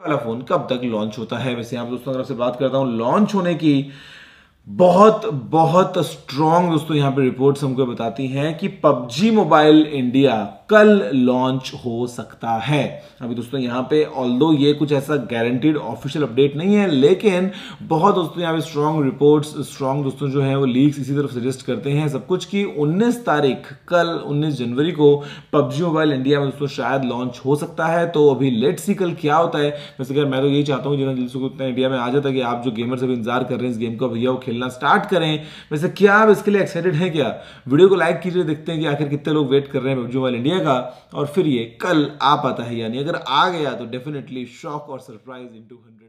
वाला फ़ोन कब तक लॉन्च होता है? वैसे आप दोस्तों, अगर बात करता हूँ लॉन्च होने की बहुत बहुत स्ट्रॉन्ग दोस्तों यहाँ पे रिपोर्ट्स हमको बताती हैं कि पबजी मोबाइल इंडिया कल लॉन्च हो सकता है। अभी दोस्तों यहाँ पे ऑल ये कुछ ऐसा गारंटीड ऑफिशियल अपडेट नहीं है, लेकिन बहुत दोस्तों यहाँ पे स्ट्रॉन्ग रिपोर्ट्स स्ट्रॉन्ग दोस्तों जो है वो लीक्स इसी तरफ़ सजेस्ट करते हैं सब कुछ की 19 तारीख, कल 19 जनवरी को पबजी मोबाइल इंडिया में दोस्तों शायद लॉन्च हो सकता है। तो अभी लेट सी कल क्या होता है। वैसे अगर मैं तो यही चाहता हूँ जितना जल्दी से उतना इंडिया में आ जाता है कि आप जो गेमर अभी इंतज़ार कर रहे हैं इस गेम को, भैया वो खेलना स्टार्ट करें। वैसे क्या आप इसके लिए एक्साइटेड है क्या? वीडियो को लाइक कीजिए, देखते हैं कि आखिर कितने लोग वेट कर रहे हैं पबजी मोबाइल इंडिया का और फिर ये कल आ पाता है, यानी अगर आ गया तो डेफिनेटली शॉक और सरप्राइज़ इन टू हंड्रेड